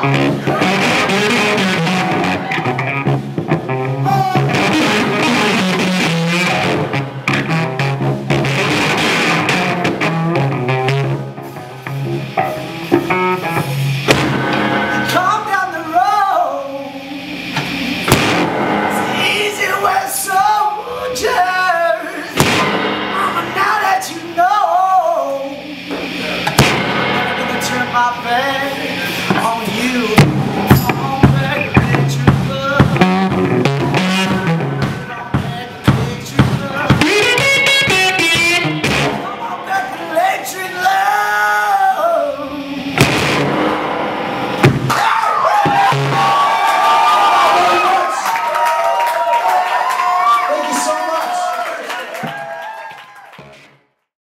Thank ờ. you.